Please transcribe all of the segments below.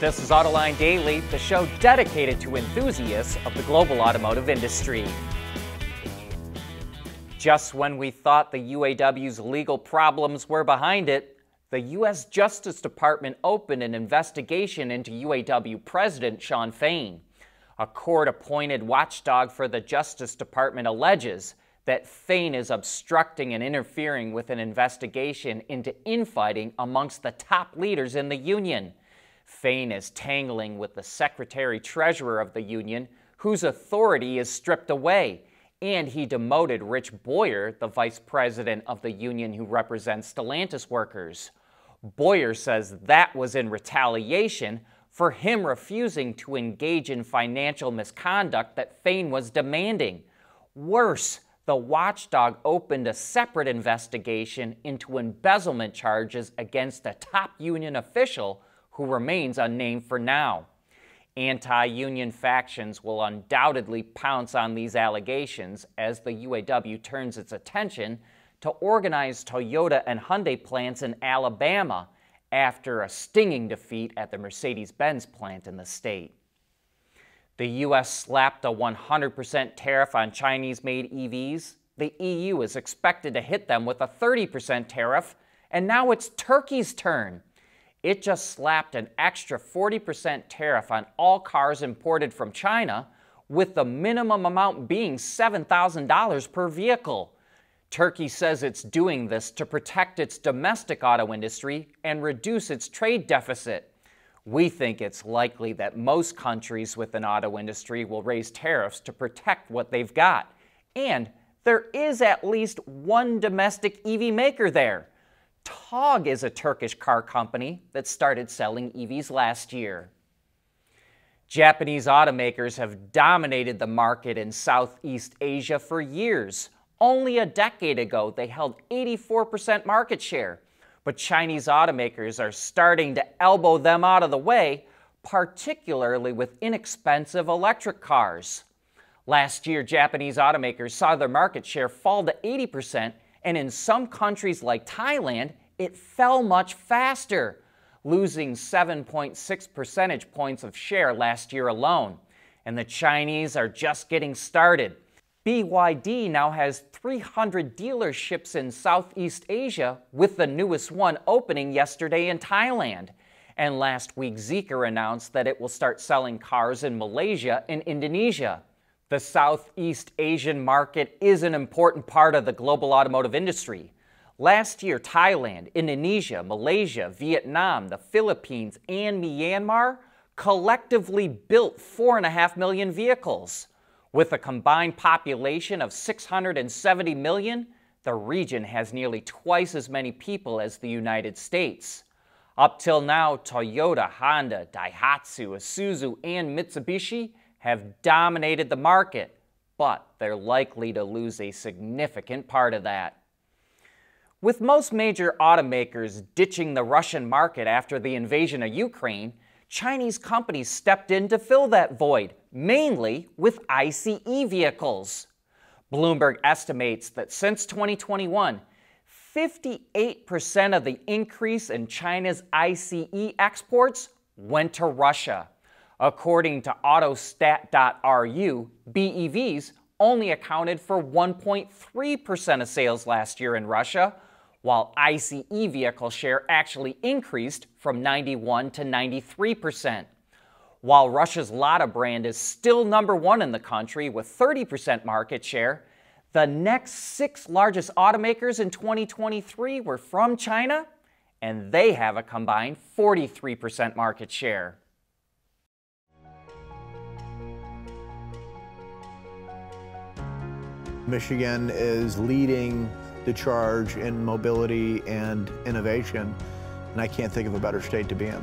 This is Autoline Daily, the show dedicated to enthusiasts of the global automotive industry. Just when we thought the UAW's legal problems were behind it, the U.S. Justice Department opened an investigation into UAW President Shawn Fain. A court appointed watchdog for the Justice Department alleges that Fain is obstructing and interfering with an investigation into infighting amongst the top leaders in the union. Fain is tangling with the secretary treasurer of the union, whose authority is stripped away, and he demoted Rich Boyer, the vice president of the union who represents Stellantis workers. Boyer says that was in retaliation for him refusing to engage in financial misconduct that Fain was demanding. Worse, the watchdog opened a separate investigation into embezzlement charges against a top union official who remains unnamed for now. Anti union factions will undoubtedly pounce on these allegations as the UAW turns its attention to organize Toyota and Hyundai plants in Alabama after a stinging defeat at the Mercedes Benz plant in the state. The U.S. slapped a 100% tariff on Chinese made EVs. The EU is expected to hit them with a 30% tariff, and now it's Turkey's turn it just slapped an extra 40% tariff on all cars imported from China, with the minimum amount being $7,000 per vehicle. Turkey says it's doing this to protect its domestic auto industry and reduce its trade deficit. We think it's likely that most countries with an auto industry will raise tariffs to protect what they've got. And there is at least one domestic EV maker there. Togg is a Turkish car company that started selling EVs last year. Japanese automakers have dominated the market in Southeast Asia for years. Only a decade ago, they held 84% market share. But Chinese automakers are starting to elbow them out of the way, particularly with inexpensive electric cars. Last year, Japanese automakers saw their market share fall to 80% and in some countries like Thailand, it fell much faster, losing 7.6 percentage points of share last year alone. And the Chinese are just getting started. BYD now has 300 dealerships in Southeast Asia, with the newest one opening yesterday in Thailand. And last week, Zeekr announced that it will start selling cars in Malaysia and Indonesia. The Southeast Asian market is an important part of the global automotive industry. Last year, Thailand, Indonesia, Malaysia, Vietnam, the Philippines, and Myanmar collectively built 4.5 million vehicles. With a combined population of 670 million, the region has nearly twice as many people as the United States. Up till now, Toyota, Honda, Daihatsu, Isuzu, and Mitsubishi have dominated the market, but they're likely to lose a significant part of that. With most major automakers ditching the Russian market after the invasion of Ukraine, Chinese companies stepped in to fill that void, mainly with ICE vehicles. Bloomberg estimates that since 2021, 58% of the increase in China's ICE exports went to Russia. According to Autostat.ru, BEVs only accounted for 1.3% of sales last year in Russia, while ICE vehicle share actually increased from 91 to 93%. While Russia's Lada brand is still number one in the country with 30% market share, the next six largest automakers in 2023 were from China, and they have a combined 43% market share. Michigan is leading the charge in mobility and innovation, and I can't think of a better state to be in.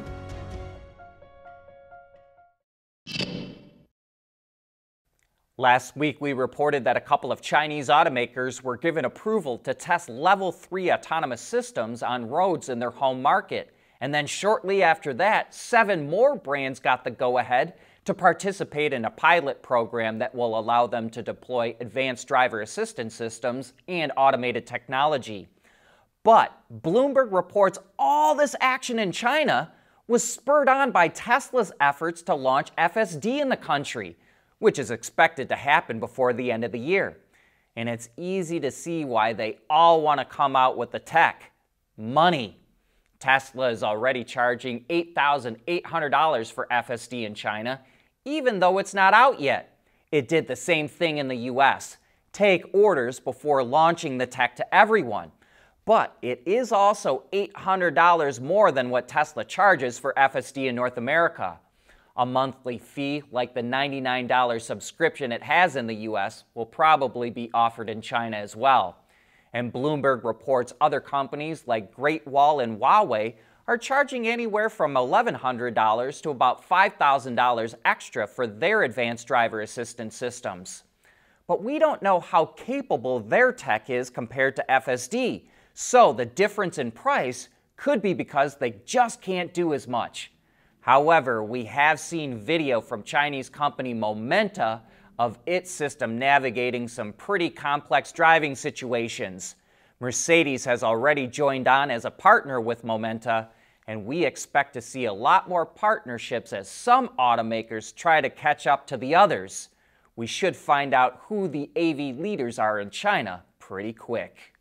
Last week, we reported that a couple of Chinese automakers were given approval to test level 3 autonomous systems on roads in their home market. And then shortly after that, seven more brands got the go ahead to participate in a pilot program that will allow them to deploy advanced driver assistance systems and automated technology. But Bloomberg reports all this action in China was spurred on by Tesla's efforts to launch FSD in the country, which is expected to happen before the end of the year. And it's easy to see why they all want to come out with the tech money. Tesla is already charging $8,800 for FSD in China, even though it's not out yet. It did the same thing in the US take orders before launching the tech to everyone. But it is also $800 more than what Tesla charges for FSD in North America. A monthly fee like the $99 subscription it has in the US will probably be offered in China as well. And Bloomberg reports other companies like Great Wall and Huawei are charging anywhere from $1,100 to about $5,000 extra for their advanced driver assistance systems. But we don't know how capable their tech is compared to FSD, so the difference in price could be because they just can't do as much. However, we have seen video from Chinese company Momenta of its system navigating some pretty complex driving situations. Mercedes has already joined on as a partner with Momenta, and we expect to see a lot more partnerships as some automakers try to catch up to the others. We should find out who the AV leaders are in China pretty quick.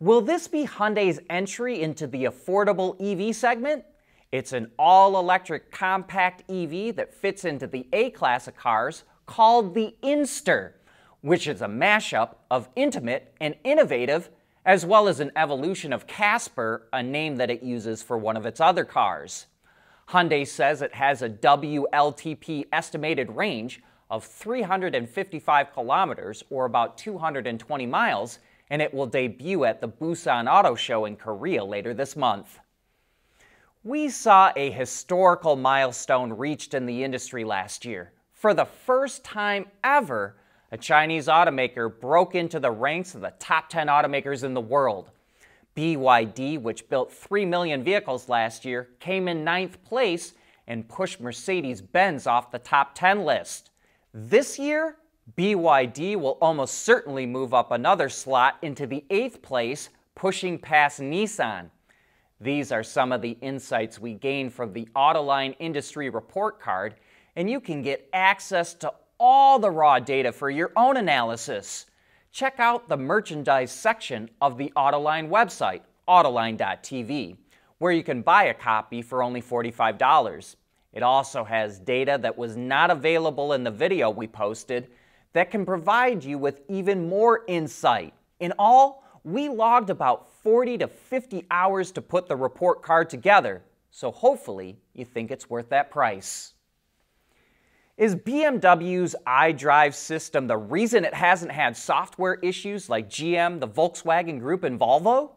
Will this be Hyundai's entry into the affordable EV segment? It's an all electric compact EV that fits into the A class of cars called the Inster, which is a mashup of intimate and innovative, as well as an evolution of Casper, a name that it uses for one of its other cars. Hyundai says it has a WLTP estimated range of 355 kilometers, or about 220 miles, and it will debut at the Busan Auto Show in Korea later this month. We saw a historical milestone reached in the industry last year for the first time ever, a Chinese automaker broke into the ranks of the top 10 automakers in the world. BYD, which built 3 million vehicles last year, came in ninth place and pushed Mercedes Benz off the top 10 list. This year, BYD will almost certainly move up another slot into the eighth place, pushing past Nissan. These are some of the insights we gained from the Autoline Industry Report Card and you can get access to all the raw data for your own analysis. Check out the merchandise section of the Autoline website, autoline.tv, where you can buy a copy for only $45. It also has data that was not available in the video we posted that can provide you with even more insight. In all, we logged about 40 to 50 hours to put the report card together, so hopefully you think it's worth that price. Is BMW's iDrive system the reason it hasn't had software issues like GM, the Volkswagen Group, and Volvo?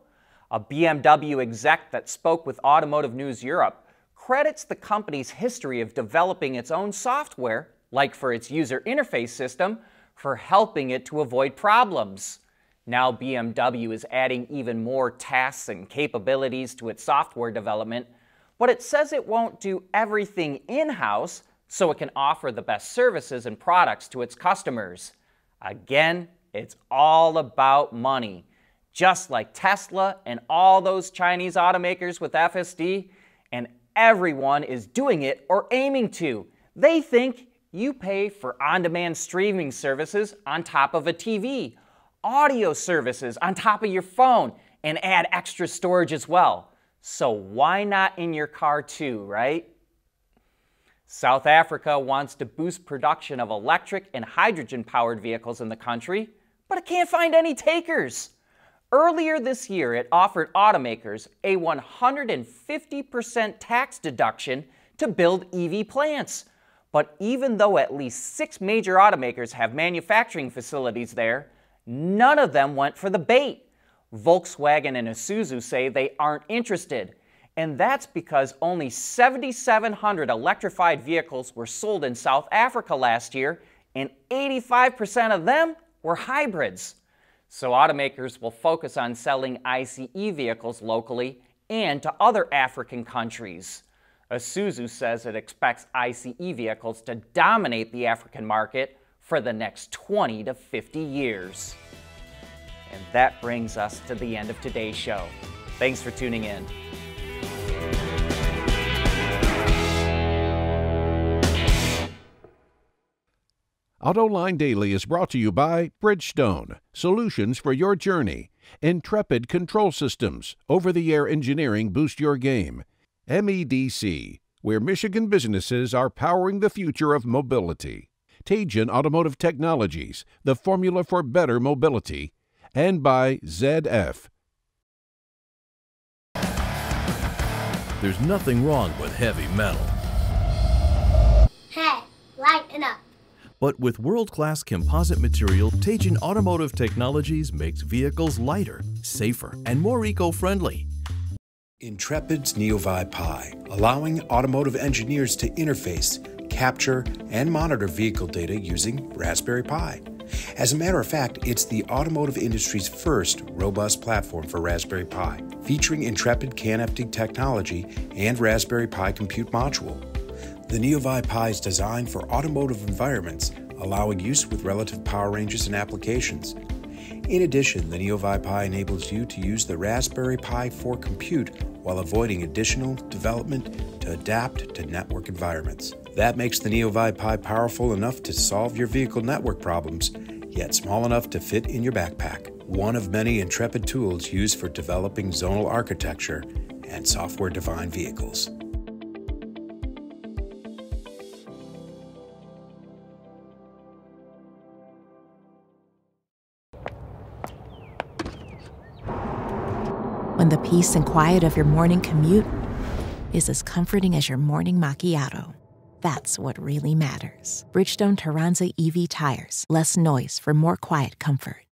A BMW exec that spoke with Automotive News Europe credits the company's history of developing its own software, like for its user interface system, for helping it to avoid problems. Now BMW is adding even more tasks and capabilities to its software development, but it says it won't do everything in house so it can offer the best services and products to its customers. Again, it's all about money. Just like Tesla and all those Chinese automakers with FSD, and everyone is doing it or aiming to. They think you pay for on demand streaming services on top of a TV, audio services on top of your phone, and add extra storage as well. So why not in your car too, right? South Africa wants to boost production of electric and hydrogen powered vehicles in the country, but it can't find any takers. Earlier this year, it offered automakers a 150% tax deduction to build EV plants. But even though at least six major automakers have manufacturing facilities there, none of them went for the bait. Volkswagen and Isuzu say they aren't interested and that's because only 7,700 electrified vehicles were sold in South Africa last year, and 85% of them were hybrids. So automakers will focus on selling ICE vehicles locally and to other African countries. Isuzu says it expects ICE vehicles to dominate the African market for the next 20 to 50 years. And that brings us to the end of today's show. Thanks for tuning in. AutoLine Daily is brought to you by Bridgestone, solutions for your journey. Intrepid Control Systems, over the air engineering boost your game. MEDC, where Michigan businesses are powering the future of mobility. Teijin Automotive Technologies, the formula for better mobility. And by ZF. There's nothing wrong with heavy metal. Hey, lighten up. But with world class composite material, Teijin Automotive Technologies makes vehicles lighter, safer, and more eco friendly. Intrepid's NeoVi Pi, allowing automotive engineers to interface, capture, and monitor vehicle data using Raspberry Pi. As a matter of fact, it's the automotive industry's first robust platform for Raspberry Pi, featuring Intrepid CanFD technology and Raspberry Pi Compute Module. The NeoVi Pi is designed for automotive environments, allowing use with relative power ranges and applications. In addition, the NeoVi Pi enables you to use the Raspberry Pi for compute while avoiding additional development to adapt to network environments. That makes the NeoVi Pi powerful enough to solve your vehicle network problems, yet small enough to fit in your backpack. One of many Intrepid tools used for developing zonal architecture and software defined vehicles. When the peace and quiet of your morning commute is as comforting as your morning macchiato. That's what really matters. Bridgestone Turanza EV tires, less noise for more quiet comfort.